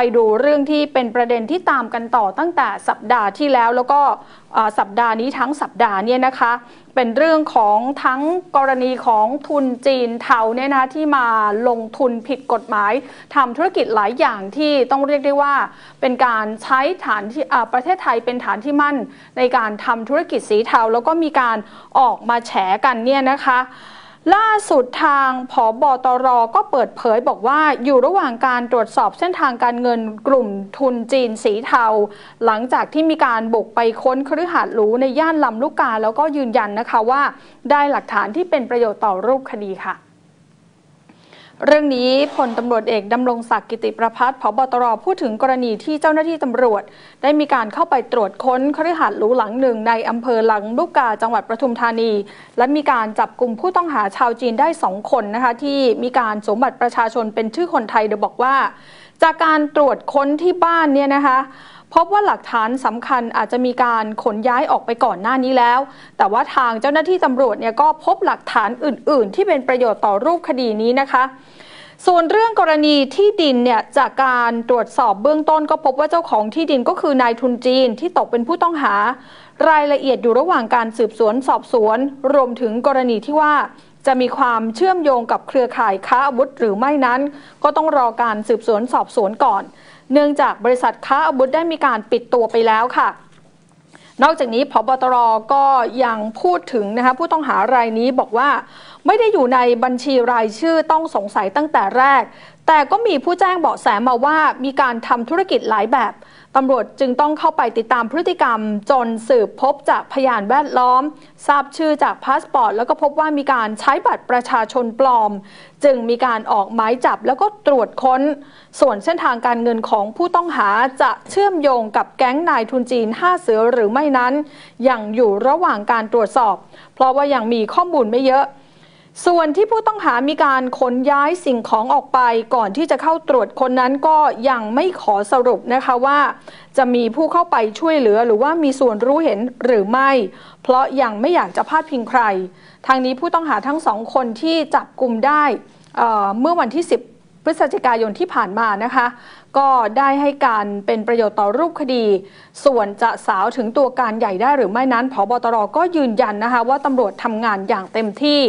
ไปดูเรื่องที่เป็นประเด็นที่ตามกันต่อตั้งแต่สัปดาห์ที่แล้วแล้วก็สัปดาห์นี้ทั้งสัปดาห์เนี่ยนะคะเป็นเรื่องของทั้งกรณีของทุนจีนเทาเนี่ยนะที่มาลงทุนผิดกฎหมายทำธุรกิจหลายอย่างที่ต้องเรียกได้ว่า เป็นการใช้ฐานที่ประเทศไทยเป็นฐานที่มั่นในการทำธุรกิจสีเทา แล้วก็มีการออกมาแฉกันเนี่ยนะคะ ล่าสุดทางผอบอตรก็เปิดเผยบอกว่าอยู่ระหว่างการตรวจสอบเส้นทางการเงินกลุ่มทุนจีนสีเทา หลังจากที่มีการบุกไปค้นคฤหาสน์หรูในย่านลำลูกกา แล้วก็ยืนยันนะคะว่า ได้หลักฐานที่เป็นประโยชน์ต่อรูปคดีค่ะ เรื่องนี้พลตำรวจเอกดำรงศักดิ์กิติประพัฒน์ผบตรพูดถึงกรณีที่เจ้าหน้าที่ตำรวจ ได้มีการเข้าไปตรวจค้นคฤหาสน์หรูหลังหนึ่งในอำเภอหลังลูกกาจังหวัดปทุมธานี และมีการจับกลุ่มผู้ต้องหาชาวจีนได้สองคนนะคะที่มีการสมบัติประชาชนเป็นชื่อคนไทยโดยบอกว่า จากการตรวจค้นที่บ้านเนี่ยนะคะ พบว่าหลักฐานสำคัญอาจจะมีการขนย้ายออกไปก่อนหน้านี้แล้ว แต่ว่าทางเจ้าหน้าที่ตำรวจเนี่ยก็พบหลักฐานอื่น ๆ ที่เป็นประโยชน์ต่อรูปคดีนี้นะคะส่วนเรื่องกรณีที่ดินเนี่ยจากการตรวจสอบเบื้องต้นก็พบว่าเจ้าของที่ดินก็คือนายทุนจีนที่ตกเป็นผู้ต้องหา รายละเอียดอยู่ระหว่างการสืบสวนสอบสวน รวมถึงกรณีที่ว่า จะมีความเชื่อมโยงกับเครือข่ายค้าอาวุธหรือไม่นั้น ก็ต้องรอการสืบสวนสอบสวนก่อน เนื่องจากบริษัทค้าอาวุธได้มีการปิดตัวไปแล้วค่ะนอกจากนี้พบตรก็ยังพูดถึงนะคะผู้ต้องหารายนี้บอกว่า ไม่ได้อยู่ในบัญชีรายชื่อต้องสงสัยตั้งแต่แรก แต่ก็มีผู้แจ้งเบาะแสมาว่ามีการทำธุรกิจหลายแบบตำรวจจึงต้องเข้าไปติดตามพฤติกรรม จนสืบพบจากพยานแวดล้อม ทราบชื่อจากพาสปอร์ต แล้วก็พบว่ามีการใช้บัตรประชาชนปลอม จึงมีการออกหมายจับแล้วก็ตรวจค้น ส่วนเส้นทางการเงินของผู้ต้องหาจะเชื่อมโยงกับแก๊งนายทุนจีน 5 เสือหรือไม่นั้นยังอยู่ระหว่างการตรวจสอบ เพราะว่ายังมีข้อมูลไม่เยอะ ส่วนที่ผู้ต้องหามีการขนย้ายสิ่งของออกไปก่อนที่จะเข้าตรวจคนนั้นก็ยังไม่ขอสรุปนะคะว่า จะมีผู้เข้าไปช่วยเหลือหรือว่ามีส่วนรู้เห็นหรือไม่ เพราะยังไม่อยากจะพาดพิงใคร ทางนี้ผู้ต้องหาทั้งสองคนที่จับกลุ่มได้เเมื่อวันที่ 10 พฤศจิกายนที่ผ่านมานะคะ ก็ได้ให้การเป็นประโยชน์ต่อรูปคดี ส่วนจะสาวถึงตัวการใหญ่ได้หรือไม่นั้นผบตรก็ยืนยันนะคะว่าตำรวจทำงานอย่างเต็มที่